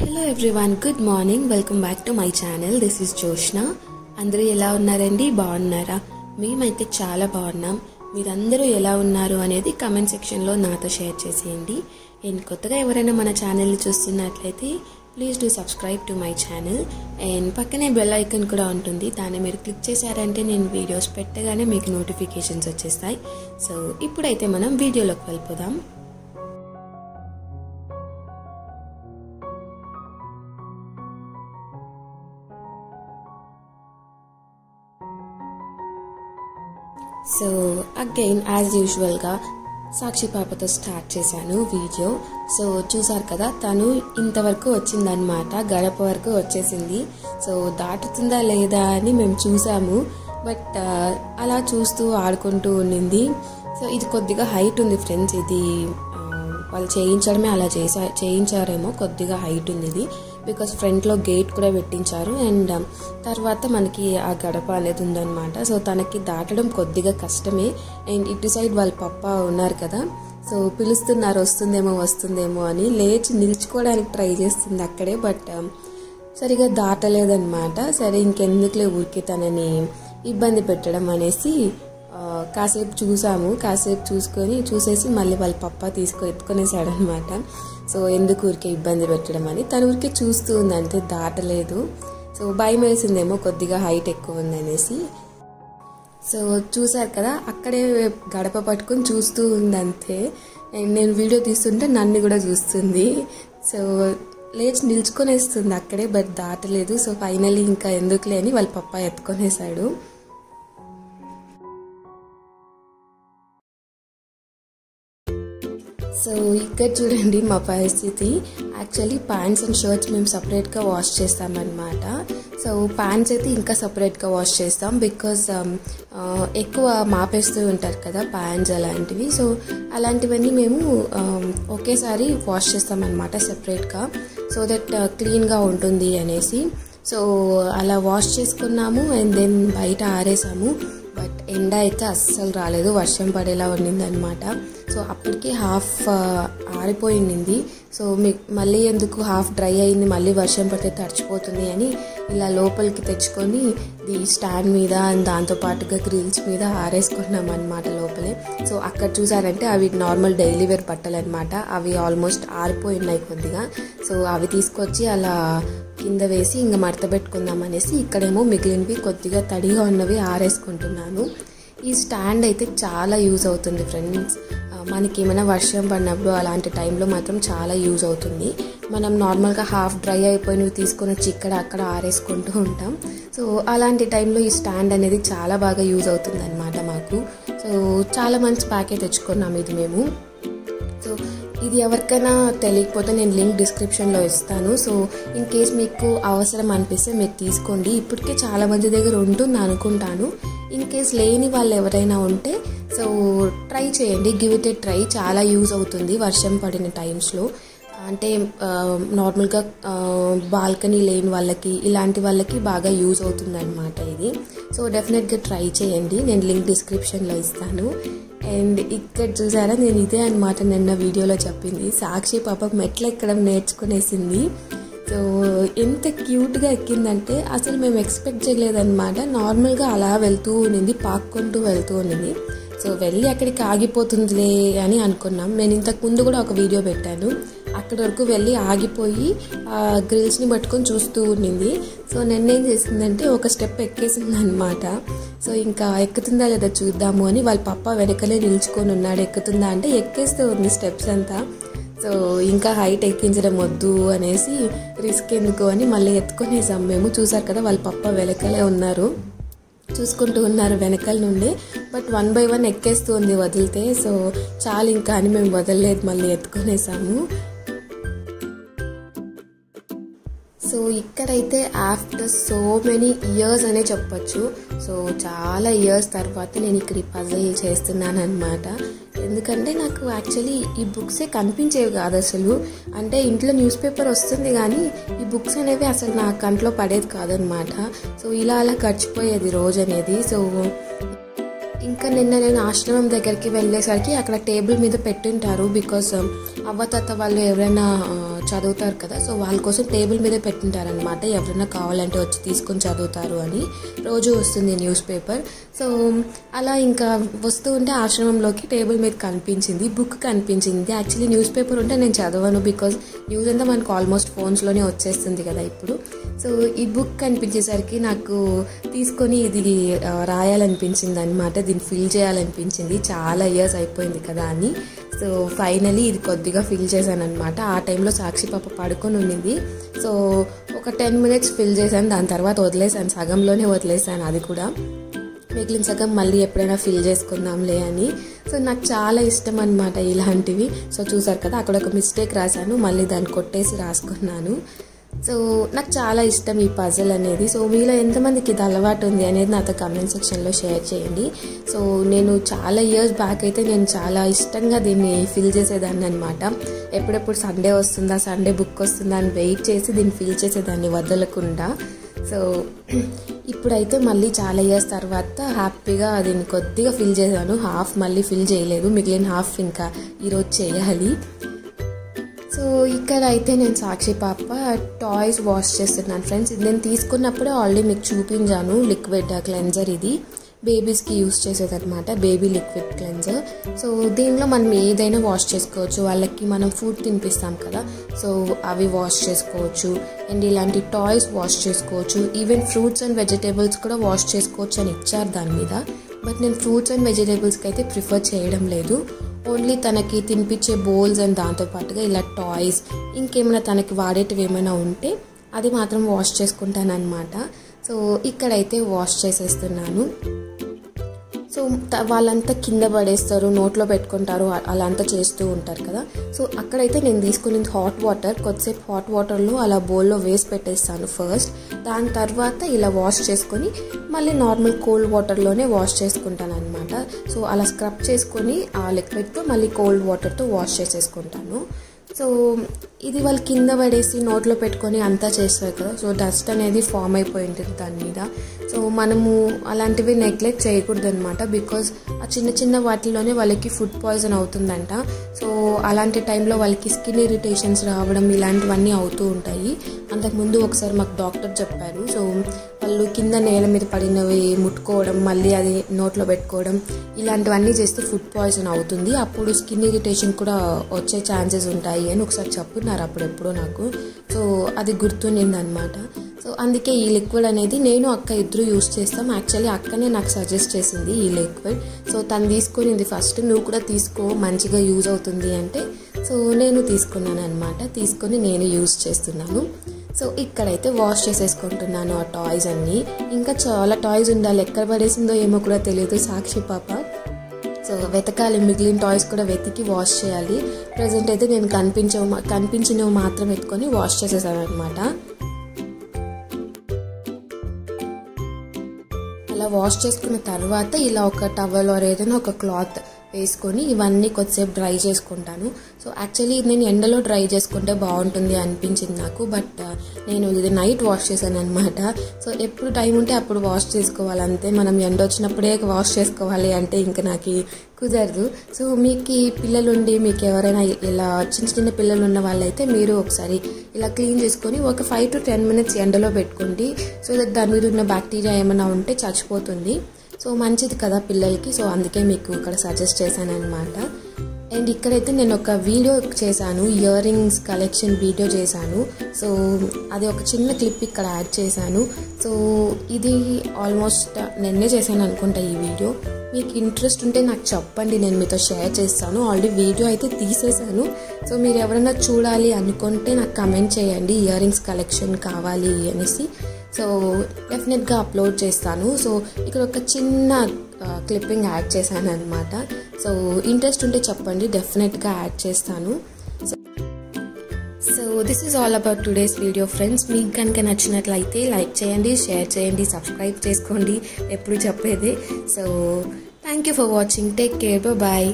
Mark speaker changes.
Speaker 1: Hello everyone good morning welcome back to my channel this is Jyoshna అందరూ ఎలా ఉన్నారండి? బాగున్నారా? మేమైతే చాలా బాగున్నాం. మీరందరూ ఎలా ఉన్నారు అనేది కమెంట్ సెక్షన్లో నాతో షేర్ చేసేయండి. అండ్ కొత్తగా ఎవరైనా మన ఛానల్ని చూస్తున్నట్లయితే please do subscribe to my channel and పక్కనే బెల్ ఐకన్ కూడా ఉంటుంది. దాన్ని మీరు క్లిక్ చేశారంటే నేను వీడియోస్ పెట్టగానే మీకు నోటిఫికేషన్స్ వచ్చేస్తాయి. సో ఇప్పుడైతే మనం వీడియోలోకి వెళ్ళిపోదాం. సో అగైన్ యాజ్ యూజువల్గా సాక్షి పాపతో స్టార్ట్ చేశాను వీడియో. సో చూసారు కదా తను ఇంతవరకు వచ్చిందనమాట గడప వరకు వచ్చేసింది. సో దాటుతుందా లేదా అని మేము చూసాము. బట్ uh, అలా చూస్తూ ఆడుకుంటూ ఉండింది. సో ఇది కొద్దిగా హైట్ ఉంది ఫ్రెండ్స్ ఇది uh, వాళ్ళు చేయించడమే అలా చేసా చేయించారేమో కొద్దిగా హైట్ ఉంది ఇది. బికాస్ ఫ్రంట్లో గేట్ కూడా పెట్టించారు. అండ్ um, తర్వాత మనకి ఆ గడప అనేది ఉందన్నమాట. సో తనకి దాటడం కొద్దిగా కష్టమే. అండ్ ఇటు సైడ్ వాళ్ళ పప్ప ఉన్నారు కదా. సో పిలుస్తున్నారు వస్తుందేమో వస్తుందేమో అని. లేచి నిల్చుకోవడానికి ట్రై చేస్తుంది అక్కడే. బట్ um, సరిగా దాటలేదన్నమాట. సరే ఇంకెందుకులే ఊరికి తనని ఇబ్బంది పెట్టడం అనేసి కాసేపు చూసాము. కాసేపు చూసుకొని చూసేసి మళ్ళీ వాళ్ళ పప్ప తీసుకో ఎత్తుకునేసాడనమాట సో ఎందుకు ఊరికే ఇబ్బంది పెట్టడం అని. తను ఊరికే చూస్తూ ఉంది అంతే దాటలేదు. సో భయం వేసిందేమో కొద్దిగా హైట్ ఎక్కువ ఉందనేసి. సో చూసారు కదా అక్కడే గడప పట్టుకొని చూస్తూ ఉంది అంతే నేను వీడియో తీస్తుంటే నన్ను కూడా చూస్తుంది. సో లేచి నిల్చుకొనేస్తుంది అక్కడే బట్ దాటలేదు. సో ఫైనలీ ఇంకా ఎందుకులే అని వాళ్ళ పప్ప ఎత్తుకొనేసాడు సో ఇక్కడ చూడండి మా పరిస్థితి. యాక్చువల్లీ ప్యాంట్స్ అండ్ షర్ట్స్ మేము సపరేట్గా వాష్ చేస్తామన్నమాట. సో ప్యాంట్స్ అయితే ఇంకా సపరేట్గా వాష్ చేస్తాం బికాస్ um, uh, ఎక్కువ మాపేస్తూ ఉంటారు కదా ప్యాంట్స్ అలాంటివి. సో అలాంటివన్నీ మేము um, ఒకేసారి వాష్ చేస్తామన్నమాట సపరేట్గా సో దట్ క్లీన్గా ఉంటుంది అనేసి. సో అలా వాష్ చేసుకున్నాము అండ్ దెన్ బయట ఆరేసాము. ఎండ అయితే అస్సలు రాలేదు. వర్షం పడేలా ఉండిందనమాట సో అప్పటికి హాఫ్ ఆరిపోయింది సో మీ మళ్ళీ ఎందుకు హాఫ్ డ్రై అయింది మళ్ళీ వర్షం పడితే తడిచిపోతుంది అని ఇలా లోపలికి తెచ్చుకొని ఈ స్టాండ్ మీద అండ్ దాంతో పాటుగా గ్రిల్స్ మీద ఆరేసుకున్నాం అనమాట లోపలే. సో అక్కడ చూసారంటే అవి నార్మల్ డైలీ వేర్ బట్టలు అనమాట అవి ఆల్మోస్ట్ ఆరిపోయి ఉన్నాయి కొద్దిగా. సో అవి తీసుకొచ్చి అలా కింద వేసి ఇంకా మడతపెట్టుకుందాం అనేసి ఇక్కడేమో మిగిలినవి కొద్దిగా తడిగా ఉన్నవి ఆరేసుకుంటున్నాను. ఈ స్టాండ్ అయితే చాలా యూజ్ అవుతుంది ఫ్రెండ్స్ మనకి ఏమైనా వర్షం పడినప్పుడు అలాంటి టైంలో మాత్రం చాలా యూజ్ అవుతుంది. మనం నార్మల్గా హాఫ్ డ్రై అయిపోయినవి తీసుకొని వచ్చి ఇక్కడ అక్కడ ఆరేసుకుంటూ ఉంటాం. సో అలాంటి టైంలో ఈ స్టాండ్ అనేది చాలా బాగా యూజ్ అవుతుంది అనమాట మాకు. సో చాలా మంచి ప్యాకేజ్ తెచ్చుకున్నాం ఇది మేము. సో ఇది ఎవరికైనా తెలియకపోతే నేను లింక్ డిస్క్రిప్షన్లో ఇస్తాను. సో ఇన్ కేస్ మీకు అవసరం అనిపిస్తే మీరు తీసుకోండి. ఇప్పటికే చాలా మంది దగ్గర ఉంటుంది అనుకుంటాను ఇన్ కేస్ లేని వాళ్ళు ఎవరైనా ఉంటే సో ట్రై చేయండి గివ్ ఇట్ ఏ ట్రై. చాలా యూజ్ అవుతుంది వర్షం పడిన టైమ్స్లో అంటే నార్మల్గా బాల్కనీ లేని వాళ్ళకి ఇలాంటి వాళ్ళకి బాగా యూజ్ అవుతుంది అనమాట ఇది. సో డెఫినెట్గా ట్రై చేయండి. నేను లింక్ డిస్క్రిప్షన్లో ఇస్తాను. అండ్ ఇక్కడ చూసారా నేను ఇదే అనమాట నిన్న వీడియోలో చెప్పింది. సాక్షి పాప మెట్లు ఎక్కడం నేర్చుకునేసింది. సో ఎంత క్యూట్గా ఎక్కిందంటే అసలు మేము ఎక్స్పెక్ట్ చేయలేదన్నమాట. నార్మల్గా అలా వెళ్తూ ఉన్నింది పాక్కుంటూ వెళ్తూ ఉన్నింది. సో వెళ్ళి అక్కడికి ఆగిపోతుందిలే అని అనుకున్నాం. నేను ఇంతకు ముందు కూడా ఒక వీడియో పెట్టాను. అక్కడి వరకు వెళ్ళి ఆగిపోయి ఆ గ్రిల్స్ని పట్టుకొని చూస్తూ ఉండింది. సో నిన్నేం చేసిందంటే ఒక స్టెప్ ఎక్కేసింది అనమాట సో ఇంకా ఎక్కుతుందా లేదా చూద్దాము అని వాళ్ళ పప్ప వెనకలే నిల్చుకొని ఉన్నాడు. ఎక్కుతుందా అంటే ఎక్కేస్తూ ఉంది స్టెప్స్ అంతా. సో ఇంకా హైట్ ఎక్కించడం వద్దు అనేసి రిస్క్ ఎందుకు అని మళ్ళీ ఎత్తుకునేసాం. మేము చూసారు కదా వాళ్ళ పప్ప వెనకలే ఉన్నారు. చూసుకుంటూ ఉన్నారు వెనకాల నుండి. బట్ వన్ బై వన్ ఎక్కేస్తూ ఉంది వదిలితే. సో చాలు ఇంకా అని మేము వదలలేదు మళ్ళీ ఎత్తుకొనేసాము. సో ఇక్కడైతే ఆఫ్టర్ సో మెనీ ఇయర్స్ అనే చెప్పొచ్చు. సో చాలా ఇయర్స్ తర్వాత నేను ఇక్కడ ఈ పజిల్ చేస్తున్నాను అనమాట ఎందుకంటే నాకు యాక్చువల్లీ ఈ బుక్సే కనిపించేవి కాదు అసలు. అంటే ఇంట్లో న్యూస్ పేపర్ వస్తుంది కానీ ఈ బుక్స్ అనేవి అసలు నా కంట్లో పడేది కాదనమాట. సో ఇలా అలా గడిచిపోయేది రోజు అనేది. సో ఇంకా నిన్న నేను ఆశ్రమం దగ్గరికి వెళ్ళేసరికి అక్కడ టేబుల్ మీద పెట్టింటారు బికాస్ um, అవ్వతాత వాళ్ళు ఎవరైనా చదువుతారు కదా సో వాళ్ళ కోసం టేబుల్ మీద పెట్టింటారనమాట ఎవరైనా కావాలంటే వచ్చి తీసుకొని చదువుతారు అని. రోజు వస్తుంది న్యూస్ పేపర్. సో um, అలా ఇంకా వస్తూ ఉంటే ఆశ్రమంలోకి టేబుల్ మీద కనిపించింది బుక్ కనిపించింది. యాక్చువల్లీ న్యూస్ పేపర్ ఉంటే నేను చదవను బికాజ్ న్యూస్ అంతా మనకు ఆల్మోస్ట్ ఫోన్స్లోనే వచ్చేస్తుంది కదా ఇప్పుడు. సో ఈ బుక్ కనిపించేసరికి నాకు తీసుకొని ఇది రాయాలనిపించింది అనమాట దీన్ని ఫిల్ చేయాలనిపించింది. చాలా ఇయర్స్ అయిపోయింది కదా అని. సో ఫైనలీ ఇది కొద్దిగా ఫిల్ చేశాను అనమాట ఆ టైంలో సాక్షి పాప పడుకొని ఉండింది సో ఒక టెన్ మినిట్స్ ఫిల్ చేశాను. దాని తర్వాత వదిలేసాను సగంలోనే వదిలేసాను అది కూడా. మిగిలిన సగం మళ్ళీ ఎప్పుడైనా ఫిల్ చేసుకుందాంలే అని. సో నాకు చాలా ఇష్టం అనమాట ఇలాంటివి. సో చూసారు కదా అక్కడ ఒక మిస్టేక్ రాశాను. మళ్ళీ దాన్ని కొట్టేసి రాసుకున్నాను. సో నాకు చాలా ఇష్టం ఈ పజల్ అనేది. సో మీలో ఎంతమందికి ఇది అలవాటు ఉంది అనేది నాతో కమెంట్ సెక్షన్లో షేర్ చేయండి. సో నేను చాలా ఇయర్స్ బ్యాక్ అయితే నేను చాలా ఇష్టంగా దీన్ని ఫిల్ చేసేదాన్ని అనమాట ఎప్పుడెప్పుడు సండే వస్తుందా సండే బుక్ వస్తుందా అని వెయిట్ చేసి దీన్ని ఫిల్ చేసేదాన్ని వదలకుండా. సో ఇప్పుడైతే మళ్ళీ చాలా ఇయర్స్ తర్వాత హ్యాపీగా దీన్ని కొద్దిగా ఫిల్ చేశాను. హాఫ్ మళ్ళీ ఫిల్ చేయలేదు. మిగిలిన హాఫ్ ఇంకా ఈరోజు చేయాలి. సో ఇక్కడ అయితే నేను సాక్షి పాప టాయ్స్ వాష్ చేస్తున్నాను ఫ్రెండ్స్. ఇది నేను తీసుకున్నప్పుడే ఆల్రెడీ మీకు చూపించాను లిక్విడ్ క్లెన్జర్ ఇది. బేబీస్కి యూస్ చేసేదన్నమాట బేబీ లిక్విడ్ క్లెన్జర్. సో దీనిలో మనం ఏదైనా వాష్ చేసుకోవచ్చు వాళ్ళకి మనం ఫుడ్ తినిపిస్తాం కదా. సో అవి వాష్ చేసుకోవచ్చు అండ్ ఇలాంటి టాయ్స్ వాష్ చేసుకోవచ్చు. ఈవెన్ ఫ్రూట్స్ అండ్ వెజిటేబుల్స్ కూడా వాష్ చేసుకోవచ్చు అని ఇచ్చారు దాని మీద. బట్ నేను ఫ్రూట్స్ అండ్ వెజిటేబుల్స్కి అయితే ప్రిఫర్ చేయడం లేదు. ఓన్లీ తనకి తినిపించే బౌల్స్ అండ్ దాంతోపాటుగా ఇలా టాయ్స్ ఇంకేమైనా తనకి వాడేటివి ఏమైనా ఉంటే అది మాత్రం వాష్ చేసుకుంటానమాట సో ఇక్కడైతే వాష్ చేసేస్తున్నాను. సో వాళ్ళంతా కింద పడేస్తారు నోట్లో పెట్టుకుంటారు అలా అంతా చేస్తూ ఉంటారు కదా. సో అక్కడైతే నేను తీసుకునేది హాట్ వాటర్ కొద్దిసేపు హాట్ వాటర్లో అలా బౌల్లో వేసి పెట్టేస్తాను ఫస్ట్ దాని తర్వాత ఇలా వాష్ చేసుకొని మళ్ళీ నార్మల్ కోల్డ్ వాటర్లోనే వాష్ చేసుకుంటాను అనమాట సో అలా స్క్రబ్ చేసుకొని ఆ లిక్విడ్తో మళ్ళీ కోల్డ్ వాటర్తో వాష్ చేసేసుకుంటాను. సో ఇది వాళ్ళు కింద పడేసి నోట్లో పెట్టుకొని అంతా చేస్తారు కదా. సో డస్ట్ అనేది ఫామ్ అయిపోయి ఉంటుంది దాని మీద. సో మనము అలాంటివి నెగ్లెక్ట్ చేయకూడదు అనమాట బికాజ్ ఆ చిన్న చిన్న వాటిలోనే వాళ్ళకి ఫుడ్ పాయిజన్ అవుతుందంట. సో అలాంటి టైంలో వాళ్ళకి స్కిన్ ఇరిటేషన్స్ రావడం ఇలాంటివన్నీ అవుతూ ఉంటాయి. అంతకుముందు ఒకసారి మాకు డాక్టర్ చెప్పారు. సో వాళ్ళు కింద నేల మీద పడినవి ముట్టుకోవడం మళ్ళీ అది నోట్లో పెట్టుకోవడం ఇలాంటివన్నీ చేస్తే ఫుడ్ పాయిజన్ అవుతుంది. అప్పుడు స్కిన్ ఇరిటేషన్ కూడా వచ్చే ఛాన్సెస్ ఉంటాయి అని ఒకసారి చెప్పున్నారు అప్పుడెప్పుడో నాకు. సో అది గుర్తుండింది అనమాట సో అందుకే ఈ లిక్విడ్ అనేది నేను అక్క ఇద్దరు యూస్ చేస్తాం. యాక్చువల్లీ అక్కనే నాకు సజెస్ట్ చేసింది ఈ లిక్విడ్ సో తను తీసుకునింది ఫస్ట్ నువ్వు కూడా తీసుకో మంచిగా యూజ్ అవుతుంది అంటే. సో నేను తీసుకున్నాను అనమాట తీసుకొని నేను యూజ్ చేస్తున్నాను. సో ఇక్కడైతే వాష్ చేసేసుకుంటున్నాను ఆ టాయ్స్ అన్నీ. ఇంకా చాలా టాయ్స్ ఉండాలి. ఎక్కడ పడేసిందో ఏమో కూడా తెలియదు సాక్షి పాప. సో వెతకాలి. మిగిలిన టాయ్స్ కూడా వెతికి వాష్ చేయాలి. ప్రజెంట్ అయితే నేను కనిపించవు కనిపించినవి మాత్రం ఎత్తుకొని వాష్ చేసేసాను అనమాట అలా వాష్ చేసుకున్న తర్వాత ఇలా ఒక టవల్ ఆర్ ఏదైనా ఒక క్లాత్ వేసుకొని ఇవన్నీ కొద్దిసేపు డ్రై చేసుకుంటాను. సో యాక్చువల్లీ నేను ఎండలో డ్రై చేసుకుంటే బాగుంటుంది అనిపించింది నాకు. బట్ uh, నేను ఇది నైట్ వాష్ చేశాను అనమాట సో ఎప్పుడు టైం ఉంటే అప్పుడు వాష్ చేసుకోవాలి. అంతే మనం ఎండ వచ్చినప్పుడే వాష్ చేసుకోవాలి అంటే ఇంకా నాకు కుదరదు. సో మీకు పిల్లలు ఉండి మీకు ఎవరైనా ఇలా చిన్న చిన్న పిల్లలు ఉన్న వాళ్ళైతే మీరు ఒకసారి ఇలా క్లీన్ చేసుకొని ఒక ఫైవ్ టు టెన్ మినిట్స్ ఎండలో పెట్టుకోండి. సో దట్ దాని మీద ఉన్న బ్యాక్టీరియా ఏమైనా ఉంటే చచ్చిపోతుంది. సో మంచిది కదా పిల్లలకి. సో అందుకే మీకు ఇక్కడ సజెస్ట్ చేశాను అనమాట అండ్ ఇక్కడైతే నేను ఒక వీడియో చేశాను ఇయర్ రింగ్స్ కలెక్షన్ వీడియో చేశాను. సో అది ఒక చిన్న క్లిప్ ఇక్కడ యాడ్ చేశాను. సో ఇది ఆల్మోస్ట్ నిన్నే చేశాను అనుకుంటా ఈ వీడియో. మీకు ఇంట్రెస్ట్ ఉంటే నాకు చెప్పండి నేను మీతో షేర్ చేస్తాను. ఆల్రెడీ వీడియో అయితే తీసేశాను. సో మీరు ఎవరైనా చూడాలి అనుకుంటే నాకు కమెంట్ చేయండి ఇయర్ రింగ్స్ కలెక్షన్ కావాలి అనేసి. సో డెఫినెట్గా అప్లోడ్ చేస్తాను. సో ఇక్కడ ఒక చిన్న క్లిప్పింగ్ యాడ్ చేశాను అనమాట సో ఇంట్రెస్ట్ ఉంటే చెప్పండి డెఫినెట్గా యాడ్ చేస్తాను. So this is all about today's video friends మీకు కనుక నచ్చినట్లయితే లైక్ చేయండి షేర్ చేయండి సబ్స్క్రైబ్ చేసుకోండి ఎప్పుడు చెప్పేది. So thank you for watching take care bye